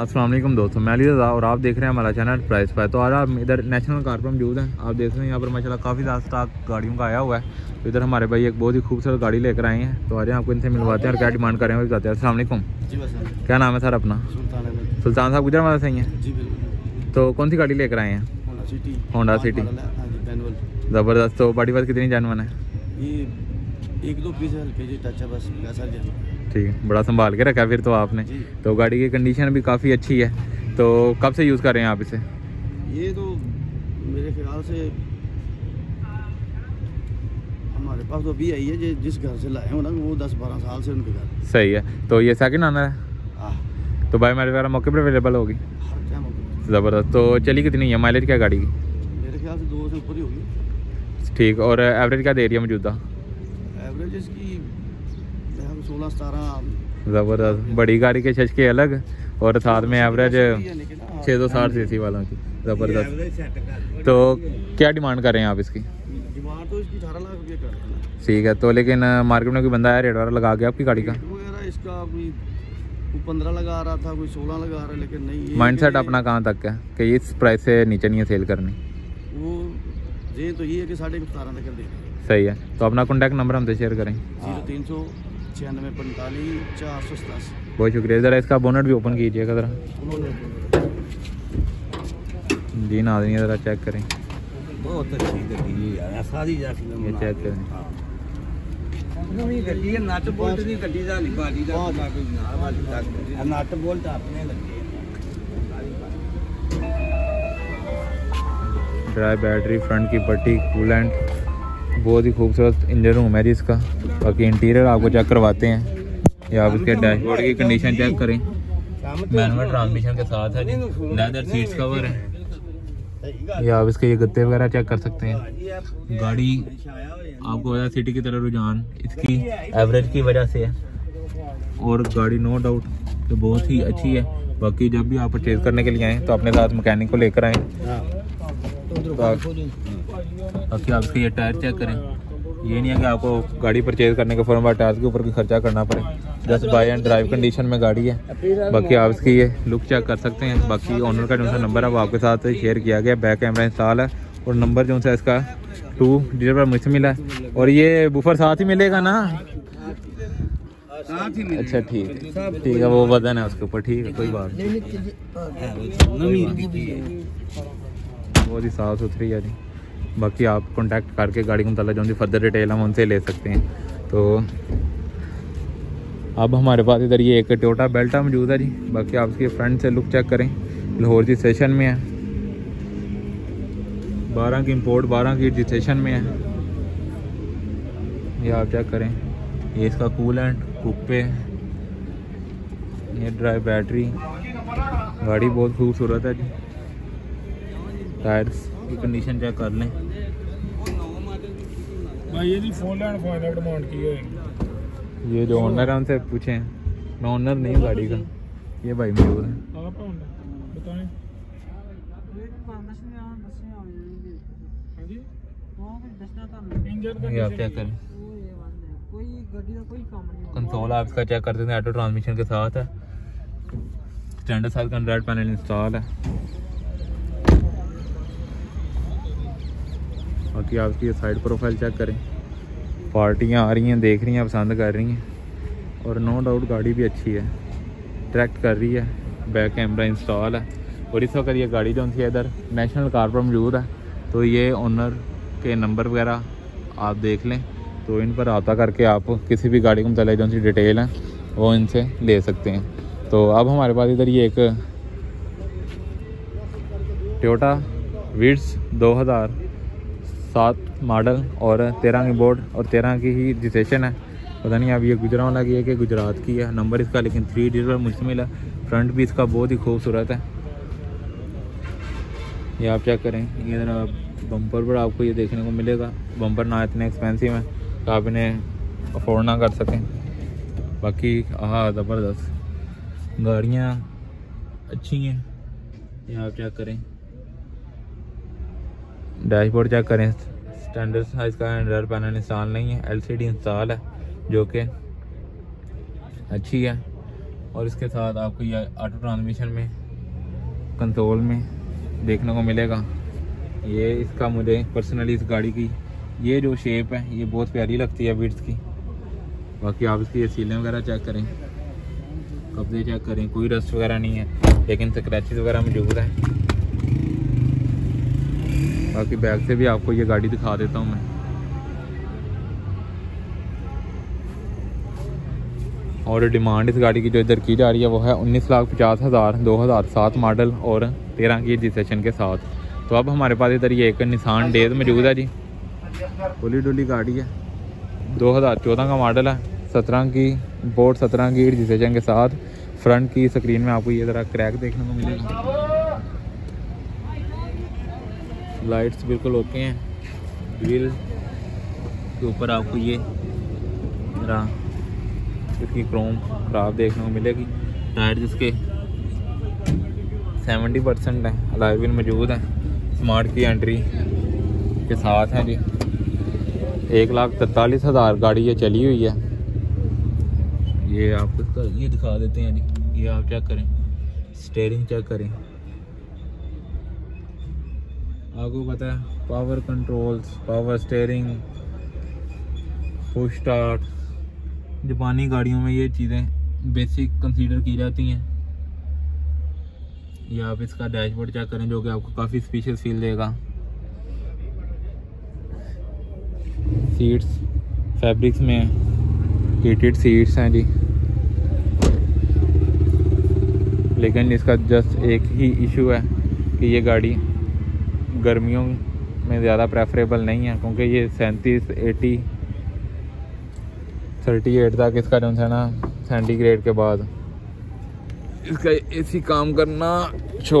वालेकुम दोस्तों मैं अली रज़ा और आप देख रहे हैं हमारा चैनल प्राइस पर तो आज आप इधर नेशनल कार पर मौजूद हैं। आप देख रहे हैं यहाँ पर माशाल्लाह काफ़ी ज़्यादा स्टॉक गाड़ियों का आया हुआ है। तो इधर हमारे भाई एक बहुत ही खूबसूरत गाड़ी लेकर आए हैं। तो आज आपको इनसे मिलवाते हैं और क्या डिमांड करें वो बताते हैं। बस क्या नाम है सर अपना? सुल्तान साहब गुजर वाला सही है? तो कौन सी गाड़ी लेकर आए हैं? होंडा सिटी ज़बरदस्त। तो बॉडी वर्क कितनी जानवन है? एक दो पीस हल्के जी टच है बस पैसा जाना ठीक है बड़ा संभाल के रखा है फिर तो आपने। तो गाड़ी की कंडीशन भी काफ़ी अच्छी है। तो कब से यूज़ कर रहे हैं आप इसे? ये तो मेरे ख्याल से हमारे पास तो अभी आई है जे- जिस घर से लाए हो ना वो दस बारह साल से उनके घर। सही है। तो ये सेकंड आना है? तो भाई मेरे वगैरह मौके पर अवेलेबल होगी? होगी। ज़बरदस्त। तो चली कितनी है? माइलेज क्या गाड़ी की? मेरे ख्याल से दो से ऊपर ही होगी। ठीक और एवरेज क्या दे रही है मौजूदा? एवरेज सोलह सतारह ज़बरदस्त। बड़ी गाड़ी के छचके अलग और साथ में एवरेज लेकिन हाँ, छः सौ साठ सी सी वालों की। ज़बरदस्त। तो क्या डिमांड कर रहे हैं आप इसकी? डिमांड तो इसकी अठारह लाख रुपये कर ठीक है तो लेकिन मार्केट में कोई बंदा है रेट वगैरह लगा के आपकी गाड़ी का? इसका कोई पंद्रह लगा रहा था कोई सोलह लगा रहा है लेकिन नहीं ये माइंडसेट अपना कहाँ तक है कि इस प्राइस से नीचे नहीं है सेल करनी? जी तो ये है कि साढ़े सतारह तक दे सही है तो अपना कॉन्टैक्ट नंबर हमसे शेयर करें ज़ीरो तीन सौ छियानवे पैंतालीस चार सौ सतासी बहुत शुक्रिया ज़रा इसका बोनट भी ओपन कीजिएगा ज़रा जी ना आदमी ज़रा चेक करें बहुत अच्छी गड्डी है सारी ये चेक करें गड्डी है नट बोल्ट की गड्डी का नहीं बाजी का नट बोल्ट अपने लगे ड्राई बैटरी, फ्रंट की पट्टी कूलेंट बहुत ही खूबसूरत इंजन रूम है जी इसका। बाकी इंटीरियर आपको चेक करवाते हैं। या आप इसके डैशबोर्ड की कंडीशन चेक करें। मैनुअल ट्रांसमिशन के साथ है लेदर सीट्स कवर है। या आप इसके ये गत्ते वगैरह चेक कर सकते हैं। गाड़ी आपको सिटी की तरह रुझान, इसकी एवरेज की वजह से है। और गाड़ी नो डाउट तो बहुत ही अच्छी है। बाकी जब भी आप परचेज करने के लिए आएँ तो अपने साथ मैकेनिक को लेकर आएँ। बाकी आप इसके ये टायर चेक करें? ये नहीं है कि आपको गाड़ी परचेज करने के फ़ौरन बाद टायर के ऊपर भी खर्चा करना पड़े। Just buy and drive condition में गाड़ी है। बाकी आप इसकी ये लुक चेक कर सकते हैं। बाकी ऑनर का जो सा नंबर है वो आपके साथ शेयर किया गया। बैक कैमरा इंस्टॉल है। और नंबर जो सा इसका टू डिजिटल पर मुझसे मिला है। और ये बुफर साथ ही मिलेगा ना? अच्छा ठीक है। ठीक है वो वज़न है उसके ऊपर। ठीक है कोई बात नहीं। बहुत ही साफ़ सुथरी है जी। बाकी आप कॉन्टैक्ट करके गाड़ी को मतलब जो फर्दर डिटेल हम उनसे ले सकते हैं। तो अब हमारे पास इधर ये एक टोटा बेल्टा मौजूद है जी। बाकी आप इसके फ्रंट से लुक चेक करें। लाहौर जी स्टेशन में है। बारह की इंपोर्ट बारह की रजिस्ट्रेशन में है। ये आप चेक करें। ये इसका कूलेंट कुप्पे ये ड्राई बैटरी गाड़ी बहुत खूबसूरत है जी। टायर्स की कंडीशन चेक कर लें। भाई ये जी की है ये जो ऑनर है उनसे पूछे। मैं ऑनर नहीं गाड़ी का। ये भाई मजूर है। ये आप चेक कंसोल आपका चेक कर देते हैं ऑटो ट्रांसमिशन के साथ है। स्टैंडर्ड साइज़ का एंड्रॉइड पैनल इंस्टॉल है। बाकी आपकी साइड प्रोफ़ाइल चेक करें। पार्टियाँ आ रही हैं, देख रही हैं, पसंद कर रही हैं। और नो डाउट गाड़ी भी अच्छी है। ट्रैक्ट कर रही है। बैक कैमरा इंस्टॉल है। और इस वक्त ये गाड़ी जो थी इधर नेशनल कार पर मौजूद है। तो ये ओनर के नंबर वगैरह आप देख लें। तो इन पर आता करके आप किसी भी गाड़ी को मतलब जो सी डिटेल है, वो इनसे ले सकते हैं। तो अब हमारे पास इधर ये एक टोयोटा विड्स 2007 मॉडल और तेरह की बोर्ड और तेरह की ही रजिस्ट्रेशन है। पता नहीं अब ये गुजरावाला की है कि गुजरात की है। नंबर इसका, लेकिन थ्री डिजिटल मुश्तमिल है। फ्रंट भी इसका बहुत ही खूबसूरत है। ये आप चेक करें? ये बम्पर पर आपको ये देखने को मिलेगा। बम्पर ना इतने एक्सपेंसिव है तो आप इन्हें अफोर्ड ना कर सकें। बाकी हाँ ज़बरदस्त। गाड़ियाँ अच्छी हैं। ये आप चेक करें? डैशबोर्ड चेक करें। स्टैंडर्ड साइज़ का एंड्रॉयड पैनल इंस्टॉल नहीं है, एलसीडी इंस्टॉल है, जो कि अच्छी है। और इसके साथ आपको ये ऑटो ट्रांसमिशन में, कंट्रोल में देखने को मिलेगा। ये इसका मुझे पर्सनली इस गाड़ी की, ये जो शेप है, ये बहुत प्यारी लगती है विड्स की। बाकी आप इसकी सीलें वगैरह चेक करें। कपड़े चेक करें, कोई रस्ट वगैरह नहीं है, लेकिन स्क्रैचेस वगैरह मौजूद है। बाकी बैग से भी आपको ये गाड़ी दिखा देता हूँ मैं। और डिमांड इस गाड़ी की जो इधर की जा रही है वो है उन्नीस लाख पचास हज़ार दो हज़ार सात मॉडल और तेरह की रजिस्ट्रेशन के साथ। तो अब हमारे पास इधर ये एक निशान डेज़ मौजूद है जी। डुली डुली गाड़ी है। 2014 का मॉडल है सत्रह की बोर्ड सत्रह की रजिस्ट्रेशन के साथ। फ्रंट की स्क्रीन में आपको ये ज़रा क्रैक देखने को मिलेगा। लाइट्स बिल्कुल ओके हैं। व्हील के ऊपर आपको ये ज़रा इसकी क्रोम खराब देखने को मिलेगी। टायर जिसके 70 परसेंट है व्हील मौजूद है। स्मार्ट की एंट्री के साथ हैं जी। एक लाख तैतालीस हज़ार गाड़ी ये चली हुई है। ये आपको ये दिखा देते हैं जी। ये आप चेक करें। स्टेयरिंग चेक करें। आपको पता है power controls power steering push start जापानी गाड़ियों में ये चीज़ें बेसिक कंसीडर की जाती हैं। या आप इसका डैशबोर्ड चेक करें, जो कि आपको काफ़ी स्पेशल फील देगा। सीट्स फैब्रिक्स में हीटेड सीट्स हैं जी। लेकिन इसका जस्ट एक ही इशू है कि ये गाड़ी गर्मियों में ज़्यादा प्रेफरेबल नहीं है, क्योंकि ये सैंतीस एटी थर्टी एट तक इसका जो है ना सेंटीग्रेड के बाद। इसका एसी काम करना छोड़